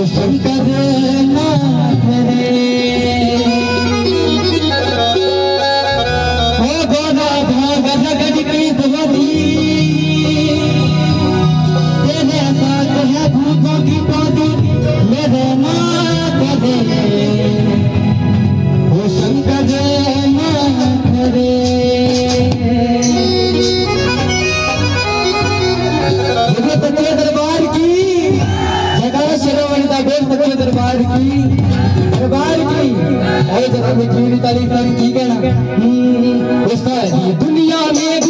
listen. दरबार की दरबार की। और जरा मिठी तारीफ़ करी सारी की कहना। हम्म, वो सारी दुनिया में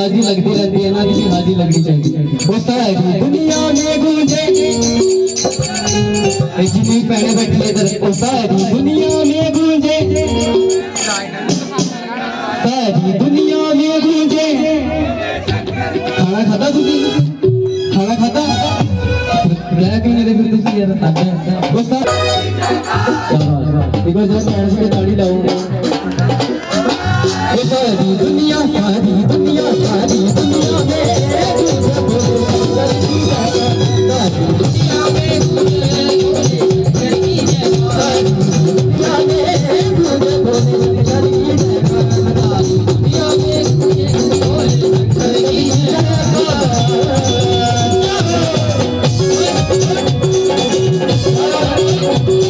हाजी लगती रहती है, ना किसी हाजी लगनी चाहिए। वो सारी दुनिया में गूंजे। ए जितनी पहले बैठी है इधर। वो सारी दुनिया में गूंजे। सारी दुनिया में गूंजे। खाना खाता तुझे खाना खाता? मैं क्यों नहीं फिर तुझे यार वो सारी एक बार जरा पैर से ताड़ी लाओ। दुनिया सारी दुनिया सारी और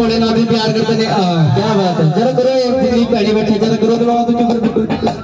कोड़े ना प्यार चुप